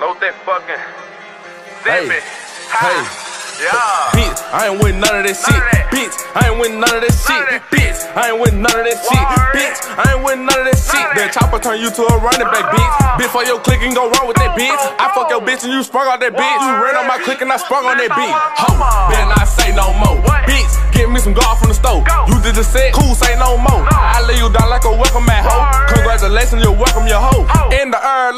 Load that fucking. Hey. Yeah. Bitch, I ain't with none of that shit. None of that. Bitch, I ain't with none of that shit. Bitch, I ain't with none of that shit. Bitch, I ain't with none of that shit. That chopper turn you to a running back, bitch. Before your click and go wrong with that bitch. I fuck your bitch and you sprung on that bitch. You ran on my click and I sprung on that bitch. Ho, better not say no more. Bitch, get me some golf from the stove. You did the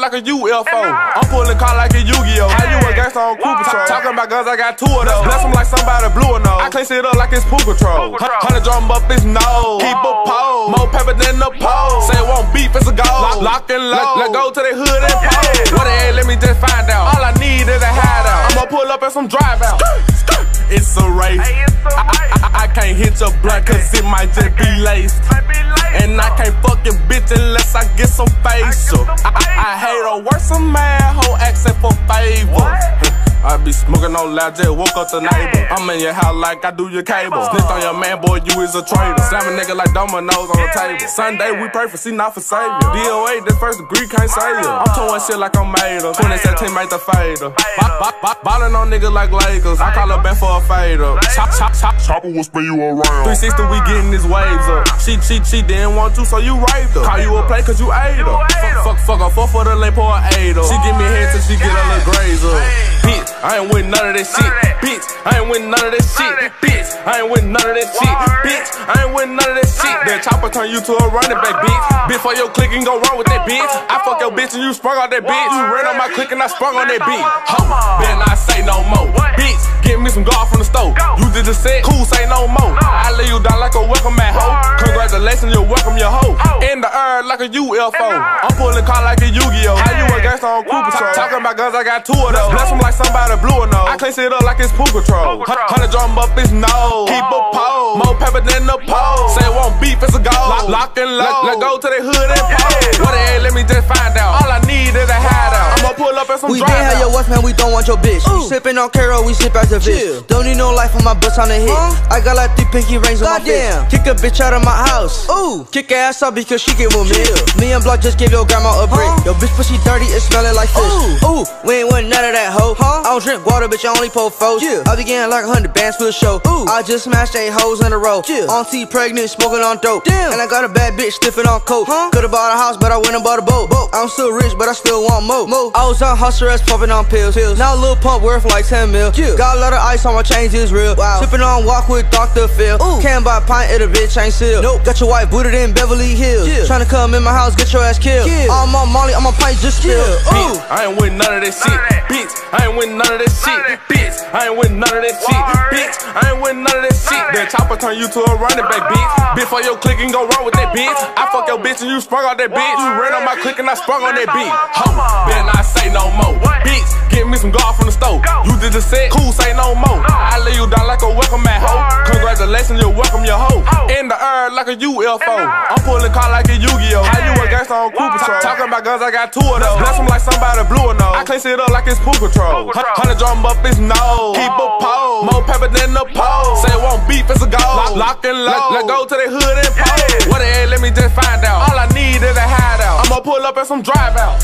like a UFO. In the air. I'm pulling car like a Yu-Gi-Oh. How you a gangster on Cooper Word. Patrol? Talking about guns, I got two of those. Bless 'em like somebody blew a nose. I clean shit up like it's Pooh Patrol. Hundred drum up his nose. Keep a pole. More pepper than the pole. Say it won't beef, it's a goal. Lock, and load. Let, go to the hood and pole. What the hell, let me just find out. All I need is a hideout. I'ma pull up and some drive out. It's a race. Hey, it's so I. I, I can't hit your blunt cause it might just be laced. Might be late, And I can't fuck your bitch unless I get some facial. some I, I, I hate her worse, a man hoe asking for favors. What? I be smoking on loud, just woke up the neighbor. I'm in your house like I do your cable. on. Snitch on your man, boy, you is a traitor. Slam a nigga like dominoes on the table. Sunday we pray for, see not for savior. DOA, this first degree can't save you. I'm towing shit like I'm made of. 2017 made the fader. Ballin' on niggas like Lakers. I call her back for a fader. Chop, chop, chop, chop. Chopper will spin you around. 360, we getting these waves up. She, she, she didn't want you, so you raped her. Call you a play cause you ate her. You ate her. Fuck, fuck, fuck her, for the lane, pour her eight. She give me head till she get a little graze up. Bitch, I ain't with none of that shit. Bitch, I ain't with none of that shit. Bitch, I ain't with none of that shit. Bitch, I ain't with none of that That chopper turn you to a running back, bitch. Before your click and go wrong with that bitch. I fuck your bitch and you sprung on that bitch. You ran on my click and I sprung on that bitch. Ho, better not say no more. Bitch, get me some golf from the stove. Go. You did the set, cool, say no more. I lay you down like a welcome mat, ho. Word. Congratulations, you're welcome, your hoe. In the air like a UFO. I'm pulling car like a Yu-Gi-Oh. How you a gangster on Cooper Word. Patrol? Talking about guns, I got two of those. Bless 'em like somebody blew a nose. I clean shit up like it's. Pooh Patrol. Hundred drum up his nose. Keep a pole. More pepper than the pole. Say it won't beef, it's a goal. Lock, lock and load. Let, let go to the hood and. Yeah. What the hell, let me just find out. All I need is a hideout. I'ma pull up and some We didn't have your out. wife, man, we don't want your bitch. You sippin' on Caro, we sip as a Chill. bitch. Don't need no life on my butts on the hit. Huh? I got like three pinky rings on my fist. Kick a bitch out of my house. Ooh. Kick her ass out because she get with me. Me and Bloc just gave your grandma a break. Huh? Your bitch pussy dirty, it smelling like fish. Ooh. Ooh, we ain't want none of that hoe. Huh? I don't drink water, bitch, I only pour foes. Yeah. I be getting like a hundred bands for the show. Ooh. I just smashed eight hoes in a row. Yeah. Auntie pregnant, smoking on dope. Damn. And I got a bad bitch stiffing on coke. Huh? Could've bought a house, but I went and bought a boat. boat. I'm still rich, but I still want more. more. I was on hustler ass pumping on pills. pills. Now a little pump worth like 10 mil. Yeah. Got a lot of ice on my chains, is real. Wow. Sipping on Wock with Dr. Phil. Ooh. Can't buy a pint, it a bitch ain't seal. Nope. Got your wife booted in Beverly Hills. Yeah. Tryna come in my house, get your ass killed. Kill. I'm on Molly, I'm on pint, just spill. Yeah. Ooh. Bitch, I ain't with none of that shit. of. Bitch, I ain't with none of that shit. Bitch, I ain't with none of that shit. Bitch, I ain't with none of that shit. That chopper turn you to a running back, bitch. Bitch, for your click and go wrong with that bitch. I fuck your bitch and you sprung on that bitch. You ran on my click and I sprung on that bitch. Ho, better not say no more. Bitch, get me some golf from the stove. You did the set, cool, say no more. I lay you down like a welcome mat, ho. Congratulations, you're welcome, your hoe. In the air like a UFO. I'm pulling car like a Yu-Gi-Oh. How you a gangster on Cooper Patrol? Talking about guns, I got two of those. Bless 'em like somebody blew a nose. I clean shit up like it's. Pooh Patrol. Hundred drum up his nose. Keep a pole. More pepper than the pole. Say it won't beef, it's a goal. Lock, lock and load. Let, go to the hood and pole. What the hell, let me just find out. All I need is a hideout. I'ma pull up and some drive out.